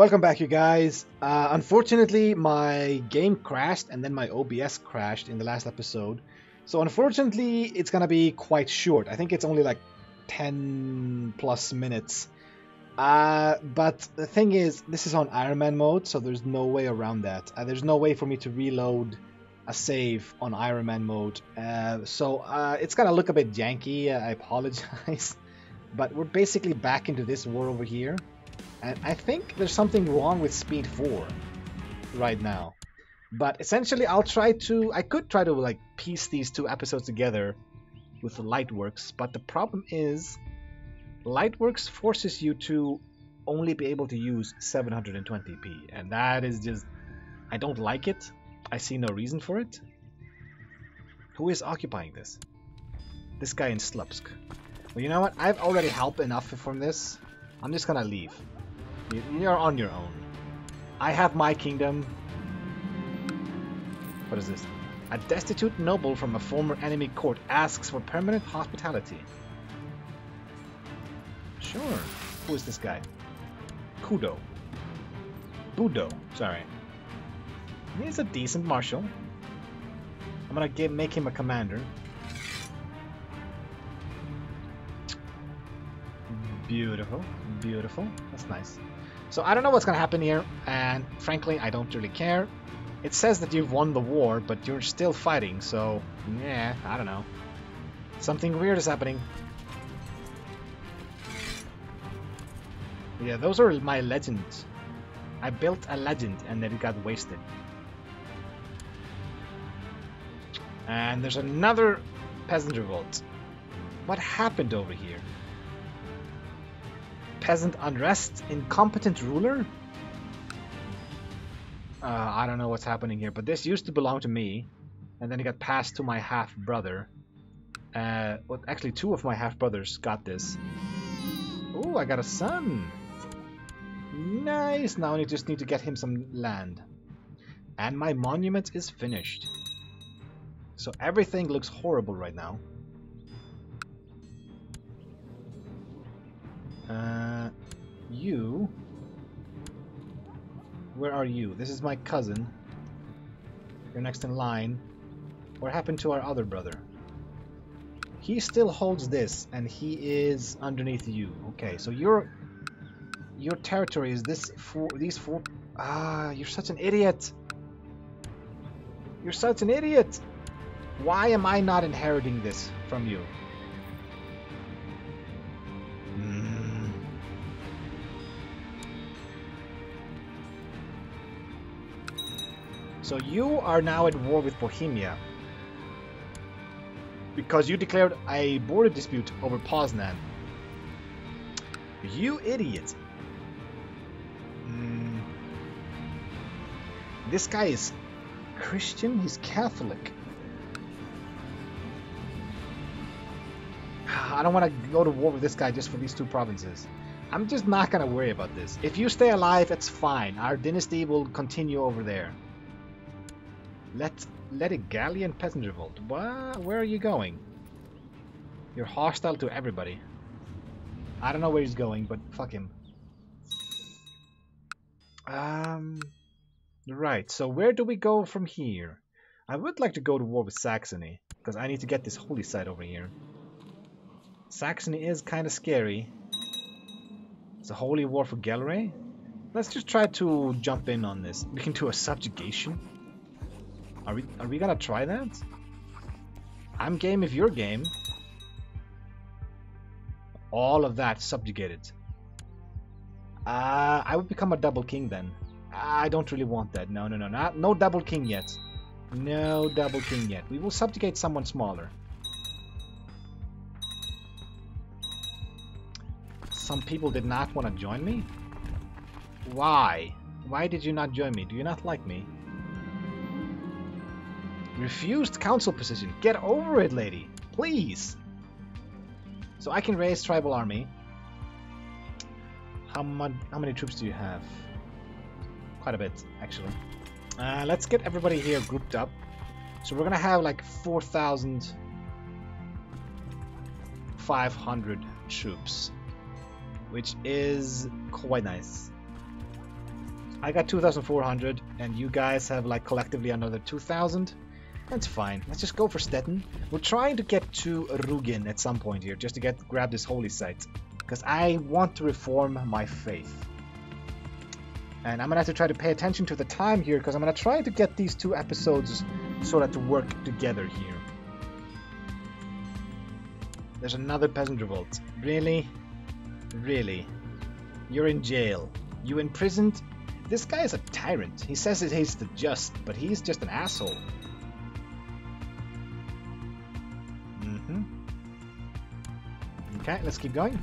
Welcome back, you guys. Uh, unfortunately, my game crashed and then my OBS crashed in the last episode. So unfortunately, it's gonna be quite short. I think it's only like 10 plus minutes. Uh, but the thing is, this is on Iron Man mode, so there's no way around that. Uh, there's no way for me to reload a save on Iron Man mode. Uh, so uh, it's gonna look a bit janky. I apologize. but we're basically back into this war over here. And I think there's something wrong with Speed 4 right now. But essentially, I'll try to. I could try to like piece these two episodes together with Lightworks, but the problem is, Lightworks forces you to only be able to use 720p, and that is just. I don't like it. I see no reason for it. Who is occupying this? This guy in Slupsk. Well, you know what? I've already helped enough from this. I'm just gonna leave. You're on your own. I have my kingdom. What is this? A destitute noble from a former enemy court asks for permanent hospitality. Sure. Who is this guy? Kudo. Budo, sorry. He's a decent marshal. I'm gonna give, make him a commander. Beautiful, beautiful. That's nice. So I don't know what's gonna happen here, and frankly, I don't really care. It says that you've won the war, but you're still fighting, so yeah, I don't know. Something weird is happening. Yeah, those are my legends. I built a legend and then it got wasted. And there's another peasant revolt. What happened over here? Peasant unrest? Incompetent ruler? Uh, I don't know what's happening here, but this used to belong to me, and then it got passed to my half brother. Uh, well, actually, two of my half brothers got this. Oh, I got a son. Nice. Now I just need to get him some land, and my monument is finished. So everything looks horrible right now. Uh, you where are you? This is my cousin. You're next in line. What happened to our other brother? He still holds this, and he is underneath you. Okay, so your your territory is this four these four Ah, you're such an idiot. You're such an idiot. Why am I not inheriting this from you? So you are now at war with Bohemia. Because you declared a border dispute over Poznan. You idiot. Mm. This guy is Christian? He's Catholic. I don't want to go to war with this guy just for these two provinces. I'm just not going to worry about this. If you stay alive, it's fine. Our dynasty will continue over there. Let let a galleon passenger revolt. What? Where are you going? You're hostile to everybody. I don't know where he's going, but fuck him. Um, right. So where do we go from here? I would like to go to war with Saxony because I need to get this holy site over here. Saxony is kind of scary. It's a holy war for Gelre. Let's just try to jump in on this. We can do a subjugation. Are we are we gonna try that? I'm game if you're game. All of that subjugated. Uh, I would become a double king then. I don't really want that. No, no, no, not no double king yet. No double king yet. We will subjugate someone smaller. Some people did not want to join me? Why? Why did you not join me? Do you not like me? Refused council position. Get over it, lady. Please. So I can raise tribal army. How, much, how many troops do you have? Quite a bit, actually. Uh, let's get everybody here grouped up. So we're gonna have like 4,500 troops, which is quite nice. I got 2,400, and you guys have like collectively another 2,000. That's fine. Let's just go for Stettin. We're trying to get to Rugen at some point here, just to get grab this holy site. Because I want to reform my faith. And I'm gonna have to try to pay attention to the time here, because I'm gonna try to get these two episodes sort of to work together here. There's another peasant revolt. Really? Really? You're in jail. You imprisoned? This guy is a tyrant. He says it hates the just, but he's just an asshole. Okay, let's keep going.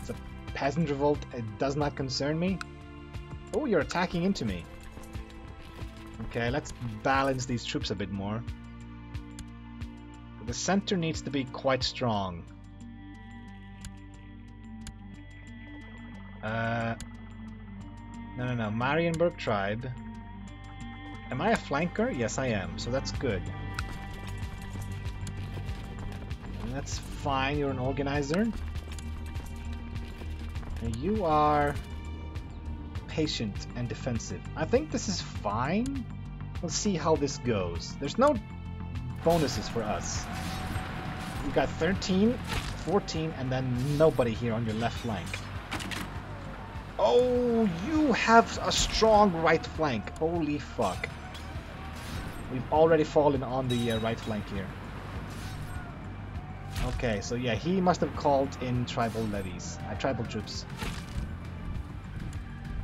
It's a peasant revolt. It does not concern me. Oh, you're attacking into me. Okay, let's balance these troops a bit more. The center needs to be quite strong. Uh, no, no, no. Marienburg tribe. Am I a flanker? Yes, I am. So that's good. That's fine. You're an organizer. And you are patient and defensive. I think this is fine. Let's see how this goes. There's no bonuses for us. You got 13, 14, and then nobody here on your left flank. Oh, you have a strong right flank. Holy fuck. We've already fallen on the uh, right flank here. Okay, so yeah, he must have called in tribal levies, uh, tribal troops.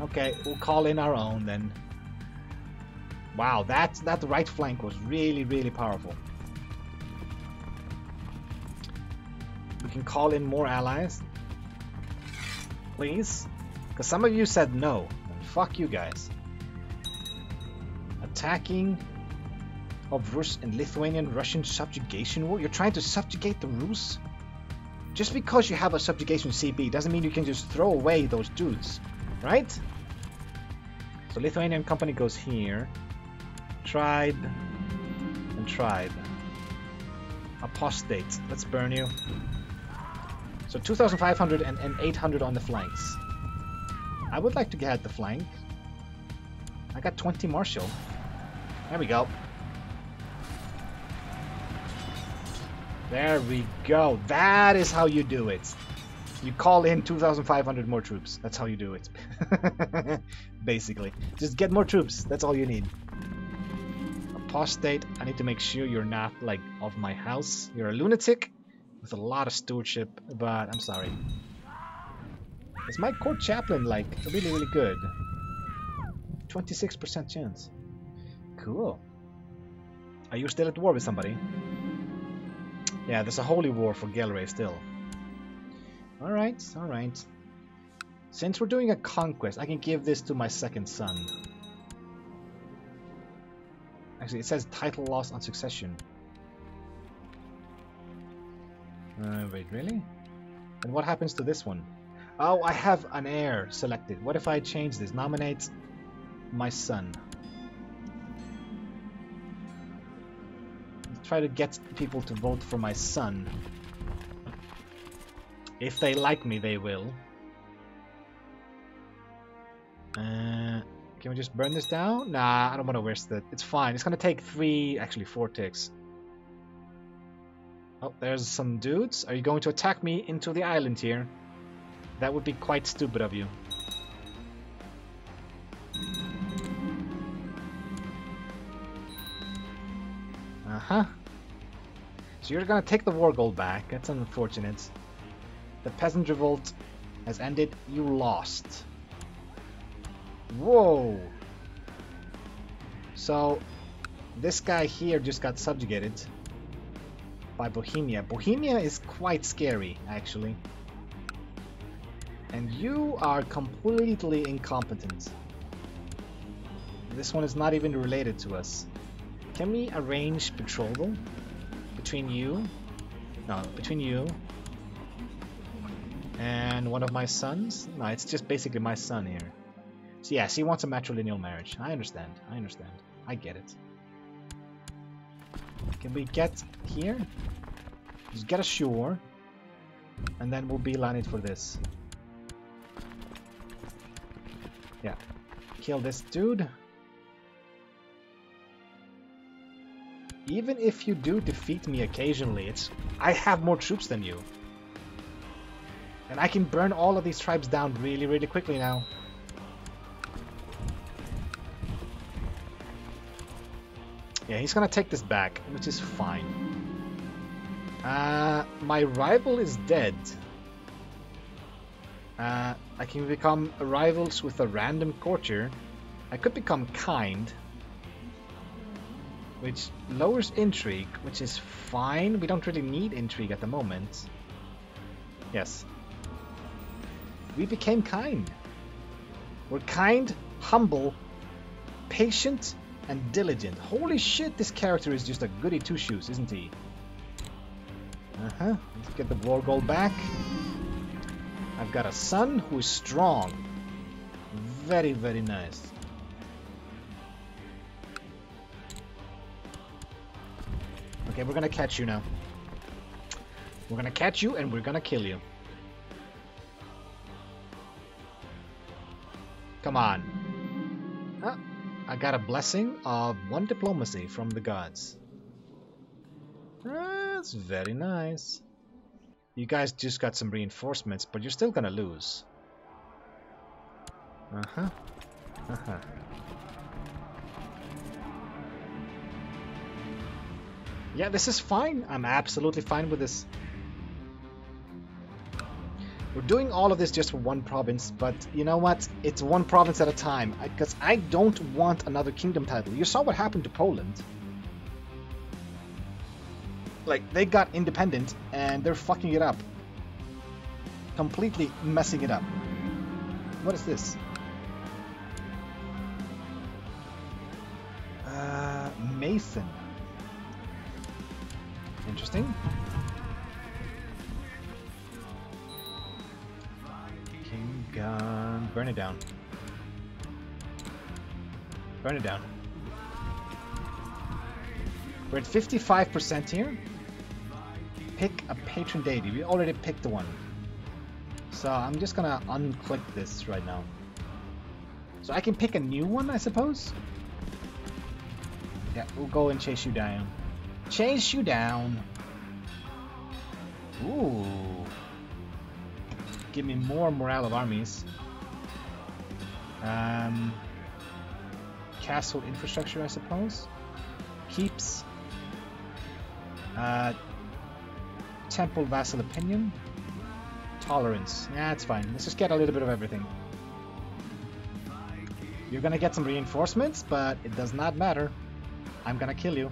Okay, we'll call in our own then. Wow, that, that right flank was really, really powerful. We can call in more allies. Please. Because some of you said no. Fuck you guys. Attacking of Rus and Lithuanian Russian subjugation war? You're trying to subjugate the Rus? Just because you have a subjugation CB doesn't mean you can just throw away those dudes, right? So Lithuanian company goes here. Tried and tried. Apostate. Let's burn you. So 2,500 and, and 800 on the flanks. I would like to get the flank. I got 20 Martial. There we go. There we go. That is how you do it. You call in 2,500 more troops. That's how you do it. Basically. Just get more troops. That's all you need. Apostate. I need to make sure you're not, like, of my house. You're a lunatic with a lot of stewardship, but I'm sorry. Is my court chaplain, like, really, really good? 26% chance. Cool. Are you still at war with somebody? Yeah, there's a holy war for Gelre still. Alright, alright. Since we're doing a conquest, I can give this to my second son. Actually, it says title loss on succession. Uh, wait, really? And what happens to this one? Oh, I have an heir selected. What if I change this? Nominate my son. Try to get people to vote for my son. If they like me, they will. Uh, can we just burn this down? Nah, I don't want to waste it. It's fine. It's gonna take three, actually four ticks. Oh, there's some dudes. Are you going to attack me into the island here? That would be quite stupid of you. Uh-huh. So you're gonna take the war goal back. That's unfortunate. The peasant revolt has ended. You lost. Whoa! So, this guy here just got subjugated by Bohemia. Bohemia is quite scary, actually. And you are completely incompetent. This one is not even related to us. Can we arrange betrothal between you? No, between you and one of my sons? No, it's just basically my son here. So yes, he wants a matrilineal marriage. I understand. I understand. I get it. Can we get here? Just get ashore. And then we'll beeline it for this. Yeah. Kill this dude. Even if you do defeat me occasionally, it's I have more troops than you. And I can burn all of these tribes down really, really quickly now. Yeah, he's gonna take this back, which is fine. Uh, my rival is dead. Uh, I can become rivals with a random courtier. I could become kind, which lowers intrigue, which is fine. We don't really need intrigue at the moment. Yes. We became kind. We're kind, humble, patient, and diligent. Holy shit, this character is just a goody two-shoes, isn't he? Uh-huh. Let's get the war goal back. I've got a son who is strong. Very, very nice. Okay, we're gonna catch you now. We're gonna catch you and we're gonna kill you. Come on. Ah, I got a blessing of one diplomacy from the gods. That's very nice. You guys just got some reinforcements, but you're still gonna lose. Uh-huh. Uh-huh. Yeah, this is fine. I'm absolutely fine with this. We're doing all of this just for one province, but you know what? It's one province at a time, because I, I don't want another kingdom title. You saw what happened to Poland. Like, they got independent, and they're fucking it up. Completely messing it up. What is this? Uh, Mason. Interesting. King gun. Burn it down. Burn it down. We're at 55% here. Pick a patron deity. We already picked one. So I'm just gonna unclick this right now. So I can pick a new one, I suppose? Yeah, we'll go and chase you down. Chase you down. Ooh. Give me more morale of armies. Um, castle infrastructure, I suppose. Keeps. Uh, temple vassal opinion. Tolerance. Yeah, it's fine. Let's just get a little bit of everything. You're gonna get some reinforcements, but it does not matter. I'm gonna kill you.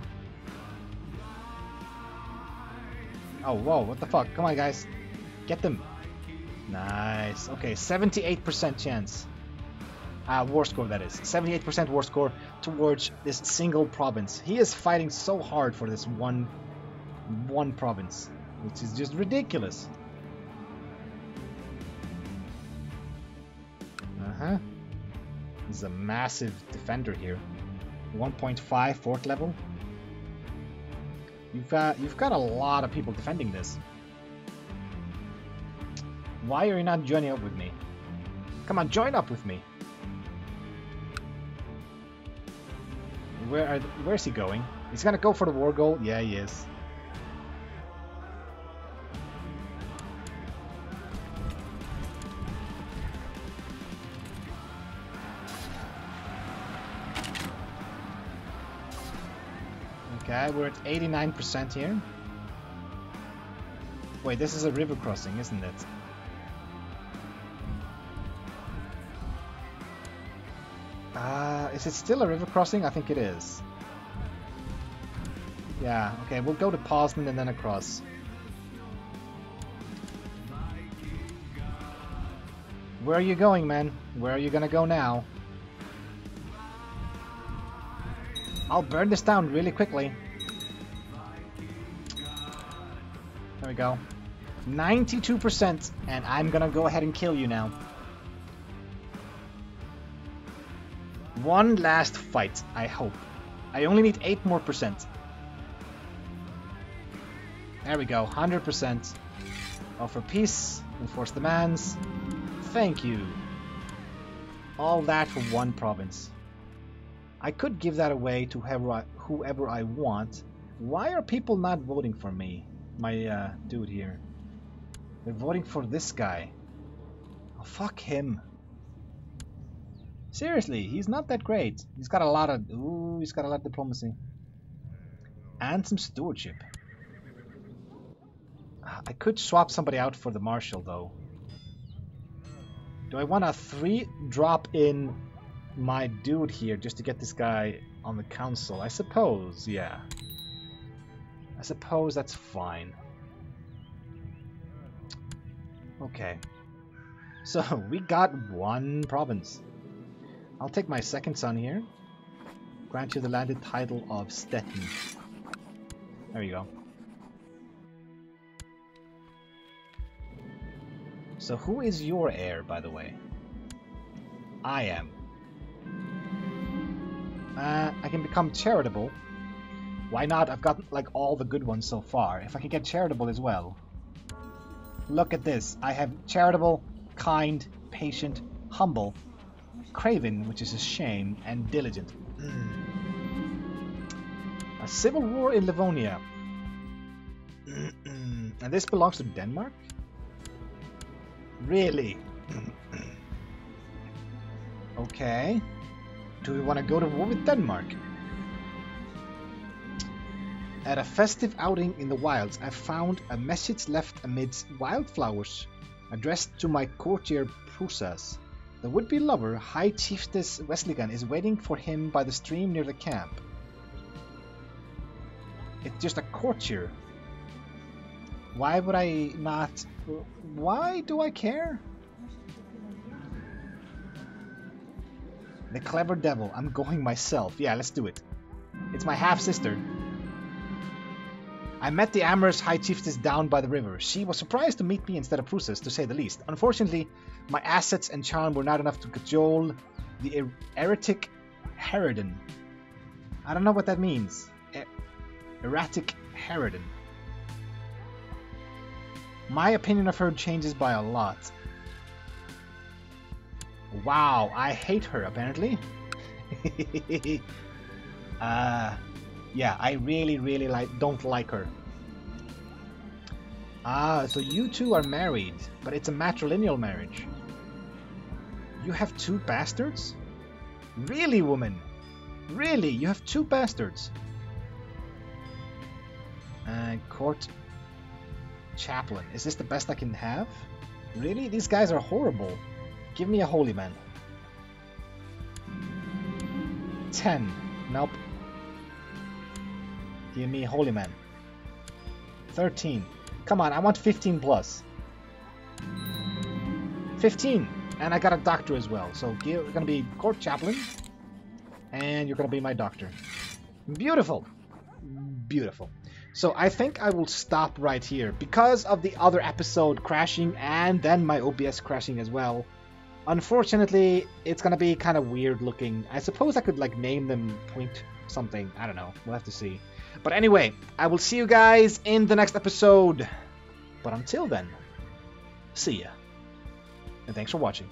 Oh, whoa, what the fuck? Come on, guys. Get them. Nice. Okay, 78% chance. Uh, war score, that is. 78% war score towards this single province. He is fighting so hard for this one, one province, which is just ridiculous. Uh-huh. He's a massive defender here. 1.5 fort level. You've got you've got a lot of people defending this. Why are you not joining up with me? Come on, join up with me. Where are, where's he going? He's gonna go for the war goal? Yeah, he is. Okay, we're at 89% here. Wait, this is a river crossing, isn't it? Uh, is it still a river crossing? I think it is. Yeah, okay, we'll go to Poznan and then across. Where are you going, man? Where are you gonna go now? I'll burn this down really quickly. There we go. 92%, and I'm gonna go ahead and kill you now. One last fight, I hope. I only need 8 more percent. There we go, 100%. Offer peace, enforce demands. Thank you. All that for one province. I could give that away to whoever I, whoever I want. Why are people not voting for me? My uh, dude here. They're voting for this guy. Oh, fuck him. Seriously, he's not that great. He's got a lot of... Ooh, he's got a lot of diplomacy. And some stewardship. I could swap somebody out for the marshal, though. Do I want a three drop in my dude here just to get this guy on the council? I suppose, yeah. I suppose that's fine. Okay. So, we got one province. I'll take my second son here. Grant you the landed title of Stettin. There you go. So who is your heir, by the way? I am. Uh, I can become charitable. Why not? I've got like all the good ones so far. If I can get charitable as well. Look at this. I have charitable, kind, patient, humble, craven, which is a shame, and diligent. Mm. A civil war in Livonia. and this belongs to Denmark? Really? okay. Do we want to go to war with Denmark? At a festive outing in the wilds, I found a message left amidst wildflowers, addressed to my courtier Prusas. The would-be lover, High Chiefess Wesligan, is waiting for him by the stream near the camp. It's just a courtier. Why would I not... Why do I care? The clever devil. I'm going myself. Yeah, let's do it. It's my half-sister. I met the amorous High Chiefess down by the river. She was surprised to meet me instead of Prusas, to say the least. Unfortunately, my assets and charm were not enough to cajole the er erratic Harridan. I don't know what that means. Er erratic Harridan. My opinion of her changes by a lot. Wow, I hate her apparently. uh, yeah, I really, really like don't like her. Ah, so you two are married, but it's a matrilineal marriage. You have two bastards? Really, woman? Really? You have two bastards? Uh, court chaplain. Is this the best I can have? Really? These guys are horrible. Give me a holy man. 10. Nope. Give me Holy Man. 13. Come on, I want 15 plus. 15! And I got a doctor as well. So you're gonna be court chaplain. And you're gonna be my doctor. Beautiful. Beautiful. So I think I will stop right here. Because of the other episode crashing and then my OBS crashing as well. Unfortunately, it's gonna be kind of weird looking. I suppose I could like name them point something. I don't know. We'll have to see. But anyway, I will see you guys in the next episode. But until then, see ya. And thanks for watching.